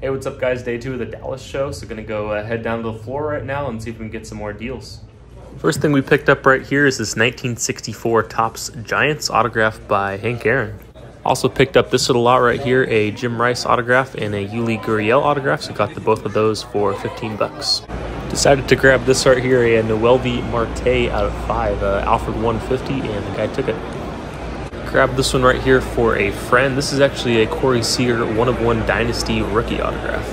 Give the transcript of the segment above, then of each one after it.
Hey, what's up guys? Day two of the Dallas show. So gonna go uh, head down to the floor right now and see if we can get some more deals. First thing we picked up right here is this 1964 Topps Giants autograph by Hank Aaron. Also picked up this little lot right here, a Jim Rice autograph and a Yuli Gurriel autograph. So got the both of those for 15 bucks. Decided to grab this right here, a Noelvi Marte out of 5, uh, Alfred 150, and the guy took it. Grab this one right here for a friend. This is actually a Corey Seager one of one Dynasty rookie autograph.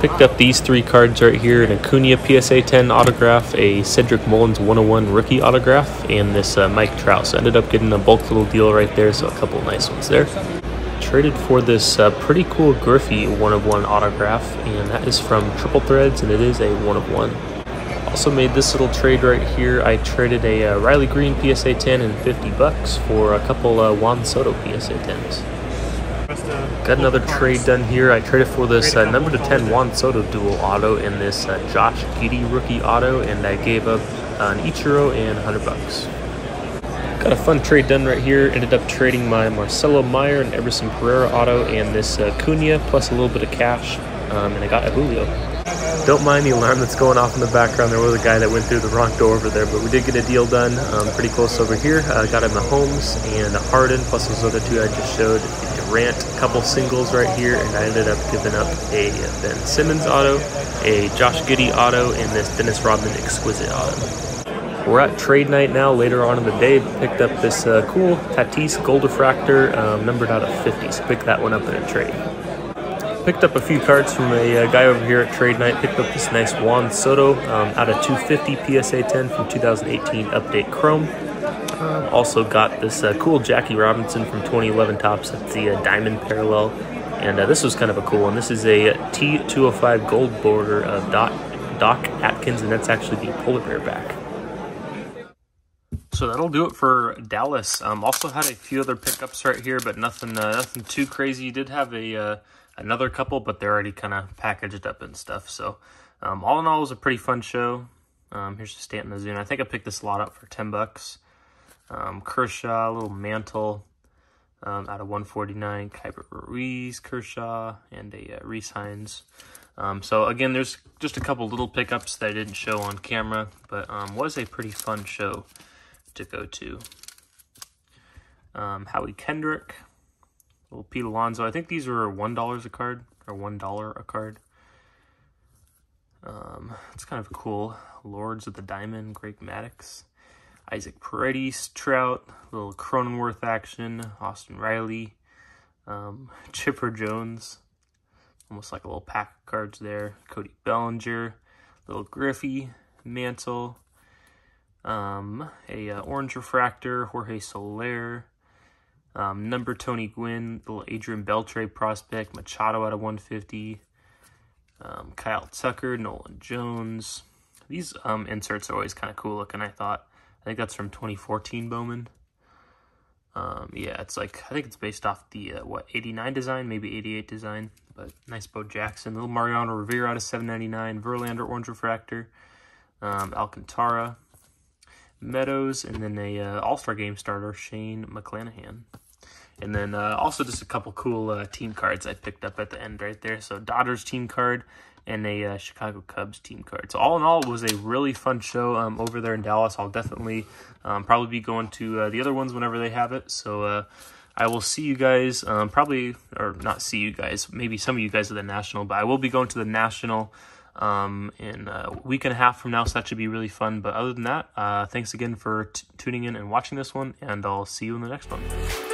Picked up these three cards right here an Acuna PSA 10 autograph, a Cedric Mullins 101 rookie autograph, and this uh, Mike Trout. So ended up getting a bulk little deal right there, so a couple nice ones there. Traded for this uh, pretty cool Griffey one of one autograph, and that is from Triple Threads, and it is a one of one. Also made this little trade right here. I traded a uh, Riley Greene PSA 10 and 50 bucks for a couple uh, Juan Soto PSA 10s. Got another trade done here. I traded for this uh, number to 10 Juan Soto dual auto and this uh, Josh Giddey rookie auto, and I gave up an Ichiro and 100 bucks. Got a fun trade done right here. Ended up trading my Marcelo Meyer and Everson Pereira auto and this uh, Cunha plus a little bit of cash, um, and I got a Julio. Don't mind the alarm that's going off in the background. There was a guy that went through the wrong door over there, but we did get a deal done um, pretty close over here. Uh, got a Mahomes and a Harden, plus those other two I just showed. Durant, a couple singles right here, and I ended up giving up a Ben Simmons auto, a Josh Giddey auto, and this Dennis Rodman exquisite auto. We're at trade night now. Later on in the day, picked up this uh, cool Tatis Gold Refractor, um, numbered out of 50. So picked that one up in a trade. Picked up a few cards from a, uh, guy over here at Trade Night. Picked up this nice Juan Soto um, out of 250 PSA 10 from 2018 Update Chrome. Um, also got this uh, cool Jackie Robinson from 2011 Topps. That's the uh, Diamond Parallel. And uh, this was kind of a cool one. This is a T205 gold border of Doc, Doc Atkins, and that's actually the polar bear back. So that'll do it for Dallas. Um, also had a few other pickups right here, but nothing uh, nothing too crazy. Did have a uh, another couple, but they're already kind of packaged up and stuff. So um, all in all, it was a pretty fun show. Um, here's the Stanton Zune. I think I picked this lot up for 10 bucks. Um, Kershaw, a little mantle um, out of 149. Keibert Ruiz, Kershaw, and a uh, Rece Hinds. Um, so again, there's just a couple little pickups that I didn't show on camera, but um, was a pretty fun show to go to. Um, Howie Kendrick, little Pete Alonso. I think these were one dollars a card or one dollar a card. Um, it's kind of cool. Lords of the Diamond, Greg Maddux, Isaac Paredes, Trout, little Cronenworth action, Austin Riley, um, Chipper Jones, almost like a little pack of cards there. Cody Bellinger, little Griffey, Mantle, um, a uh, Orange Refractor, Jorge Soler, um, number Tony Gwynn, little Adrian Beltre prospect, Machado out of 150, um, Kyle Tucker, Nolan Jones. These um, inserts are always kind of cool looking, I thought. I think that's from 2014 Bowman. Um, yeah, it's like, I think it's based off the, uh, what, 89 design, maybe 88 design. But nice Bo Jackson. Little Mariano Rivera out of 799. Verlander Orange Refractor. Um, Alcantara. Meadows, and then a uh, All-Star Game starter, Shane McClanahan. And then uh, also just a couple cool uh, team cards I picked up at the end right there. So Dodgers team card and a uh, Chicago Cubs team card. So all in all, it was a really fun show um, over there in Dallas. I'll definitely um, probably be going to uh, the other ones whenever they have it. So uh, I will see you guys um, probably, or not see you guys, maybe some of you guys at the National, but I will be going to the National um, in a week and a half from now, so that should be really fun. But other than that, uh, thanks again for tuning in and watching this one, and I'll see you in the next one.